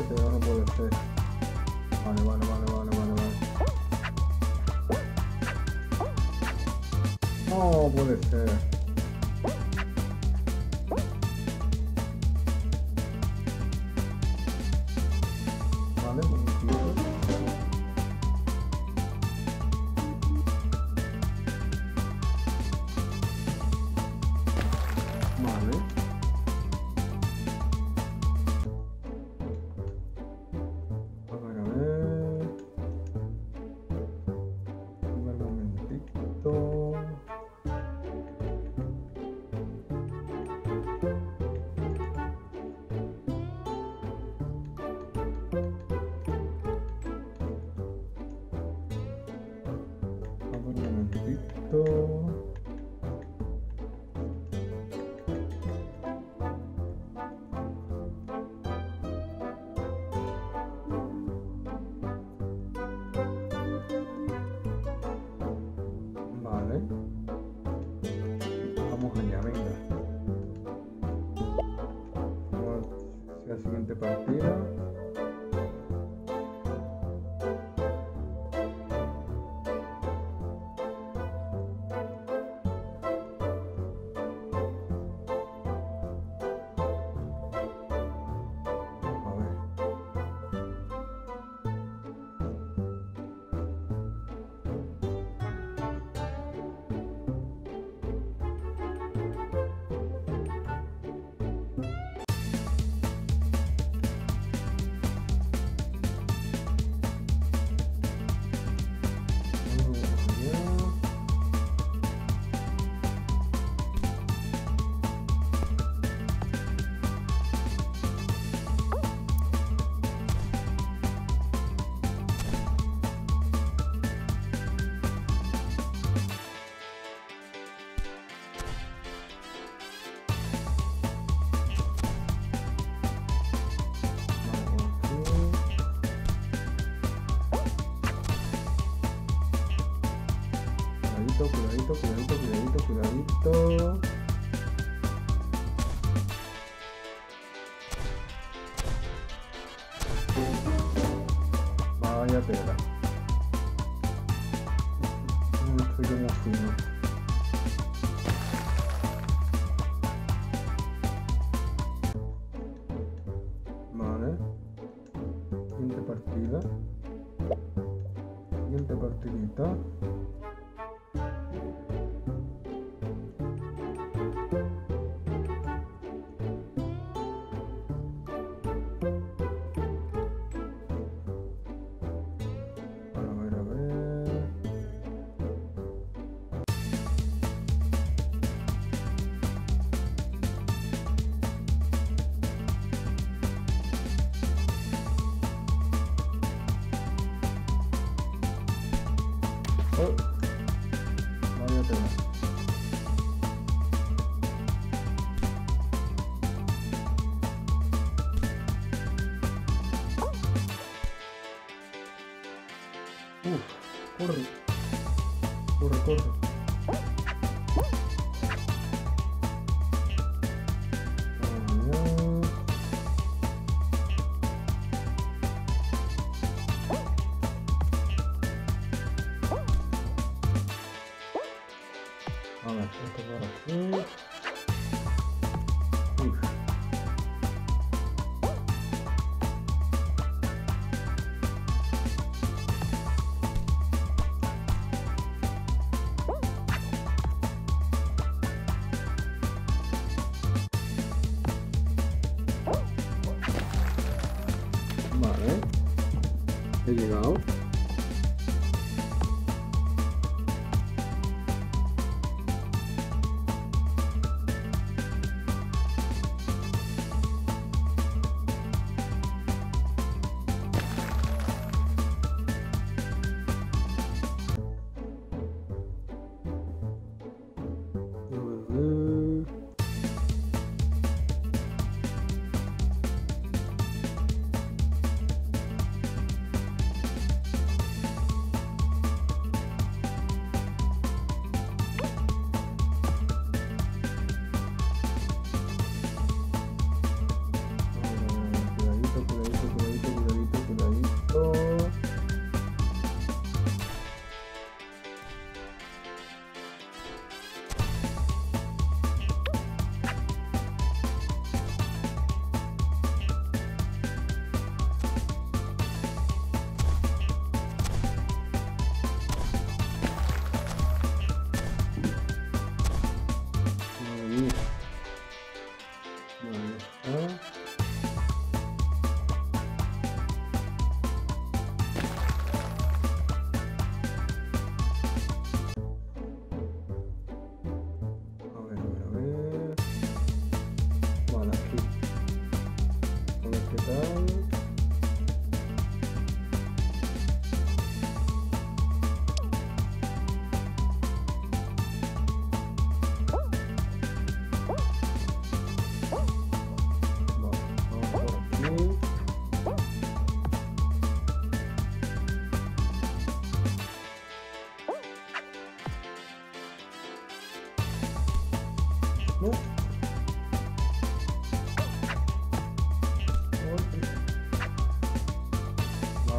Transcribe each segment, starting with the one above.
no puede ser. Vale, vale, vale, vale, vale, vale. No puede ser. la siguiente partida. なけれっていいな。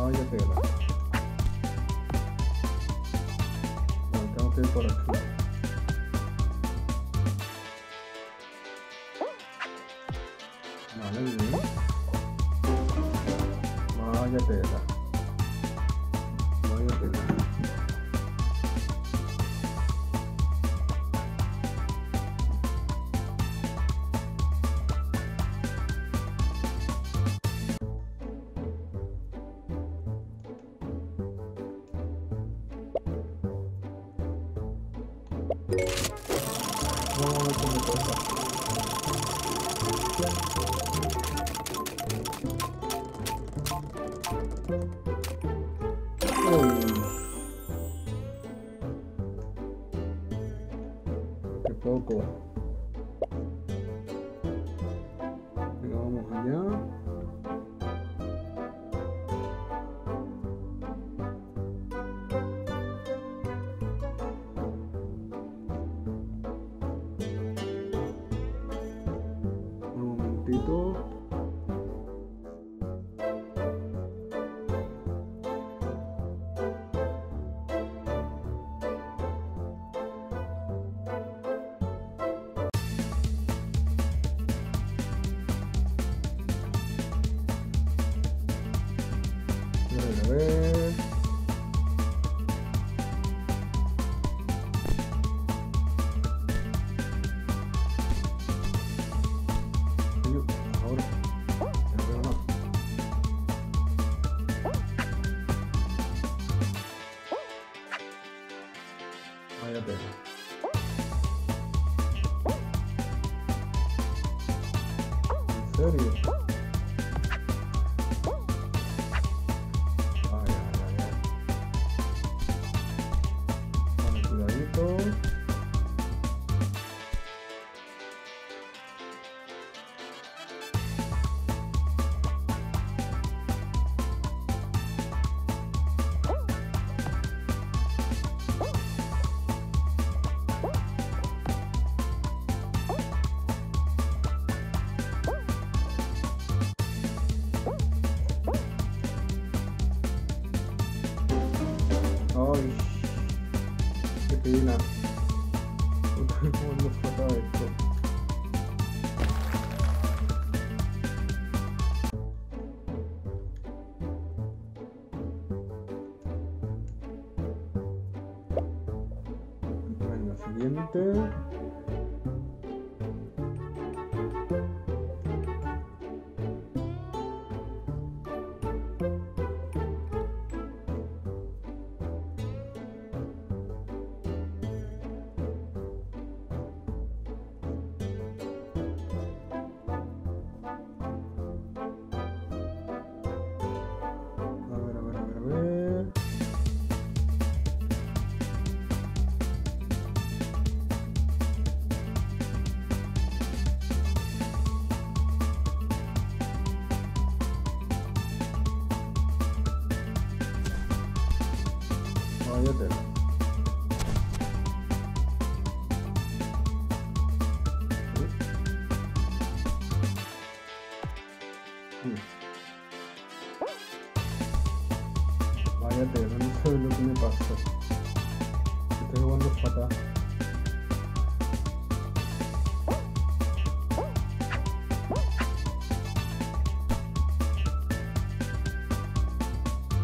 Vaya tela. Bueno, tengo que ir por aquí. Poco. 30th. Qué pena. ¿Cómo nos pasa Tela, no sabes lo que me pasó. Estoy jugando fatal.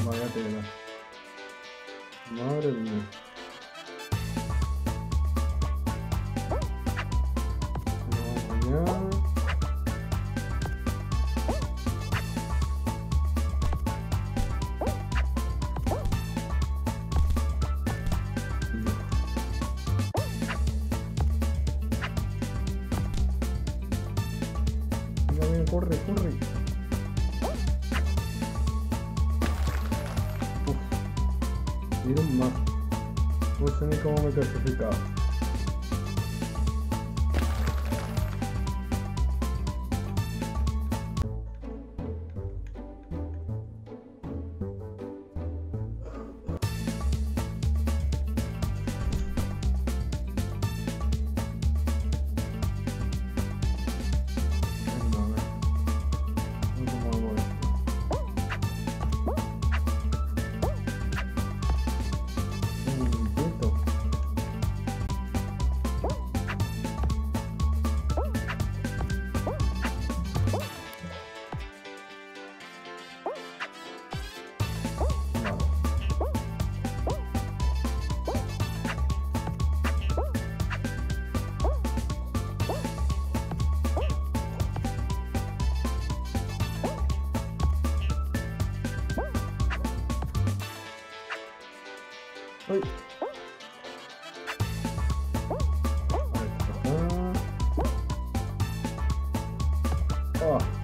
Vaya tela. Madre mía. Corre, corre. Uf, dieron más. No sé ni cómo me he Oh.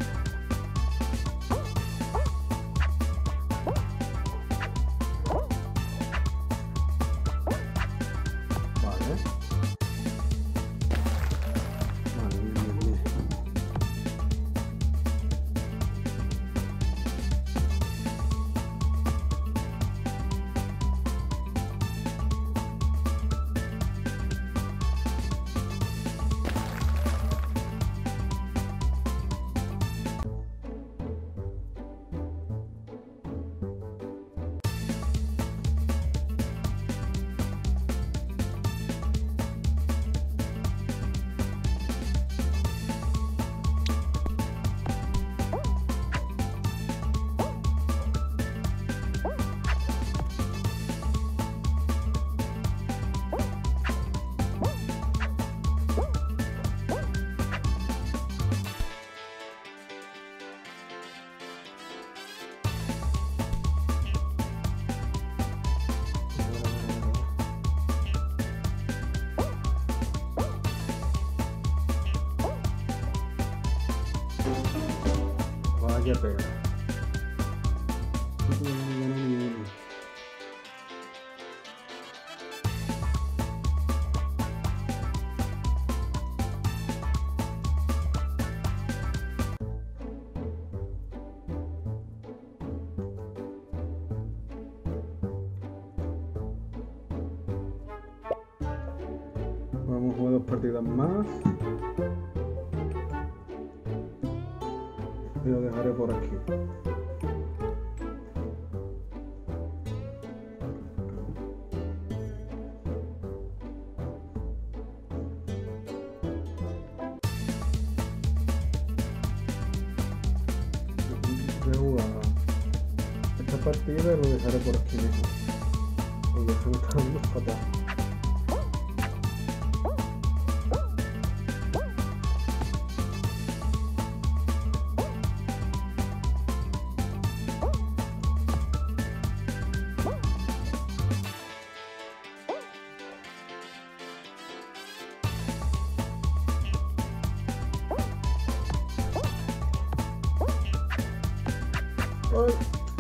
Vaya pega. Partida lo dejaré por aquí mismo. Porque me está dando fatal.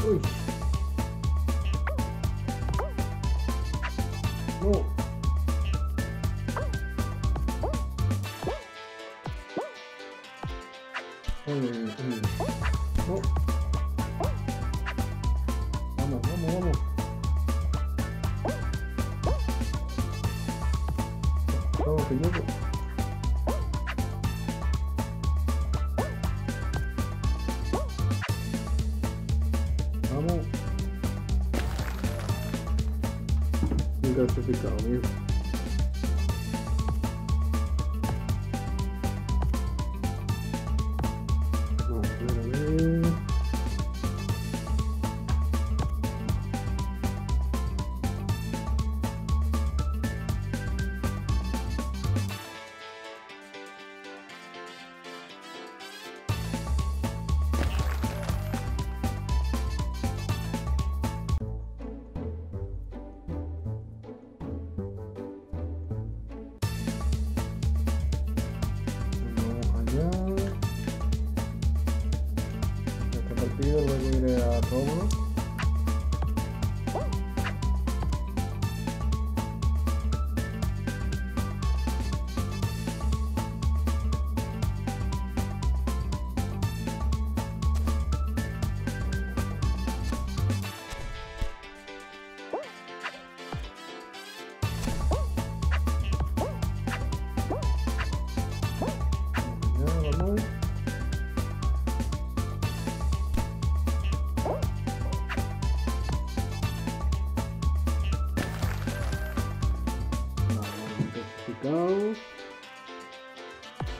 Uy. Un clasificado, mío. Vamos Tomorrow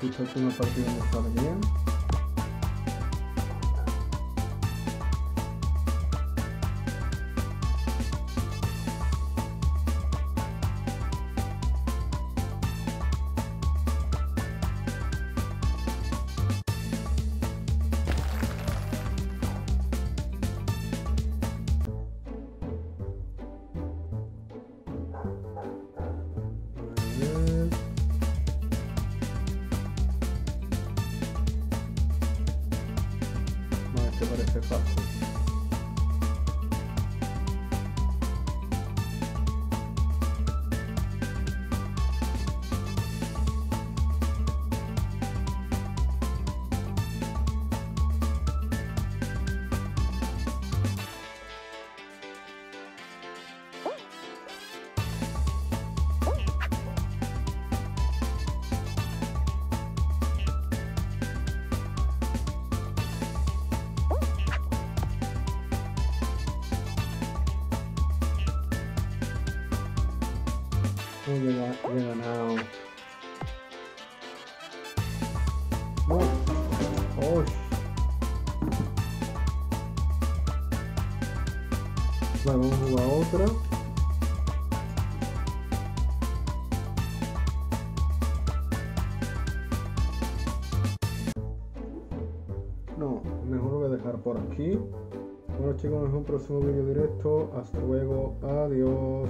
Esta última partida me sale bien. Câmara Espetacular. Bien, bien ganado. No. Oh. Vamos a jugar otra. No, mejor lo voy a dejar por aquí. Bueno chicos, nos vemos en un próximo vídeo directo. Hasta luego. Adiós.